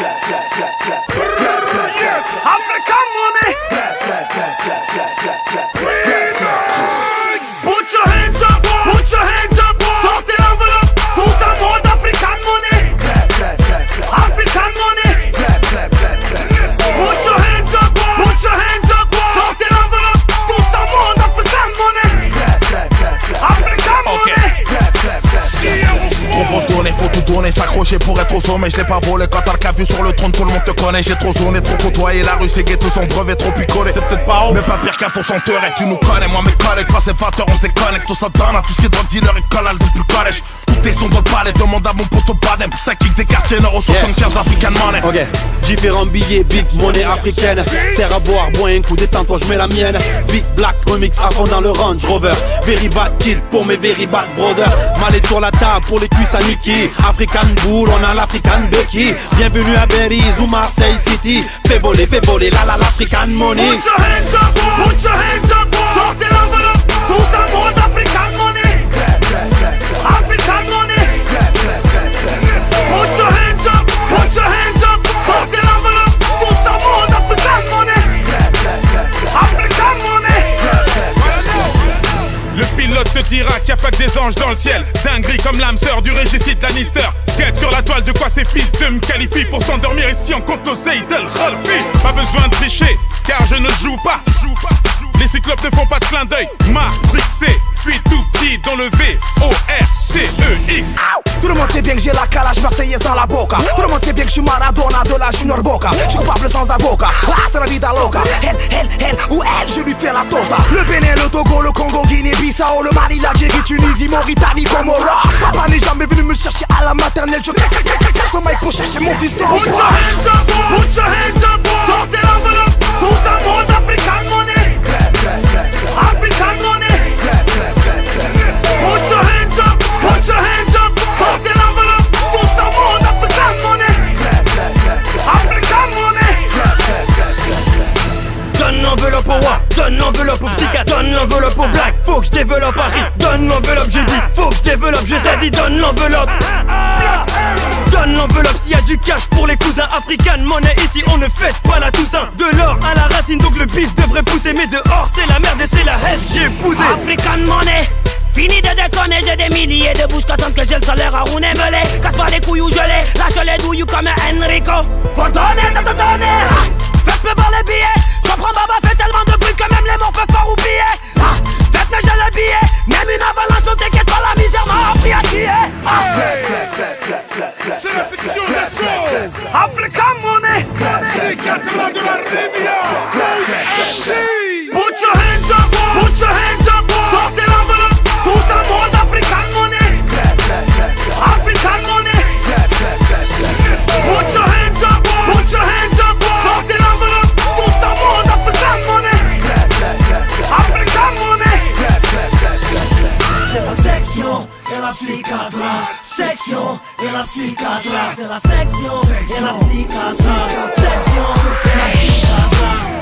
Yes, I'm the come on it. Cherché pour être au sommet, je l'ai pas volé quand t'as le cas vu sur le trône, tout le monde te connaît. J'ai trop sonné, trop côtoyé, la rue c'est ghetto, son brevet trop picolé. C'est peut-être pas haut, mais pas pire qu'un faux senteur. Et tu nous connais, moi mes collègues, pas ces fateurs, on se déconnecte. Tout ça donne à tout ce qui est drug dealer et collal depuis le collège. Tous tes sons dans le palais, demande à mon poteau Badem. 5 kicks des quartiers nord au 75 African Money. Ok, différents billets, big money africaine. Serre à boire, bois un coup, détends-toi, je mets la mienne. Big black remix à dans le Range Rover. Very bad kid pour mes very bad brothers. Mallet sur la table pour les cuisses à. African Bull, on a l'African Becky. Bienvenue à Belize ou Marseille City. Fais voler, fais voler, la la l'African money. Put your hands up, put your hands up, sortez l'enveloppe, tout ça monde African pilote te dira qu'il n'y a pas que des anges dans le ciel. Dinguerie comme l'âme sœur du régicide Lannister. Quête sur la toile de quoi ces fils de me qualifient pour s'endormir ici on compte de Rolfi. Pas besoin de tricher, car je ne joue pas. Les cyclopes ne font pas de clin d'œil. Matrixé, puis tout petit dans le V-O-R-T-E-X. Tout le monde sait bien que j'ai la calage marseillaise dans la boca. Tout bien que je suis Maradona de la Junior Boca. Je suis coupable sans avocat. Ah, c'est la vida loca. Elle, elle, elle ou elle, je lui fais la tota. Le Bénin, le Togo, le Congo, Guinée, Bissau, le Mali, l'Algérie, Tunisie, Mauritanie, Comoros. Papa n'est jamais venu me chercher à la maternelle. Je casse le mic pour chercher mon de Put your hands up, put your hands l'enveloppe au black, faut que je développe Harry, donne l'enveloppe, j'ai dit, faut que je développe, je saisis, donne l'enveloppe. Donne l'enveloppe. S'il y a du cash pour les cousins africains, monnaie ici on ne fête pas la Toussaint. De l'or à la racine donc le bif devrait pousser, mais dehors c'est la merde et c'est la haine que j'ai épousée. African money. Fini de déconner, j'ai des milliers de bouches. Qui attendent que j'ai le salaire à rouler me les Casse pas les couilles où je l'ai, lâche les douilles comme un Enrico C'est 4 ans de la Ribia. Put psychiatra Section et la psychiatra C'est la section et la psychiatra Section et la psychiatra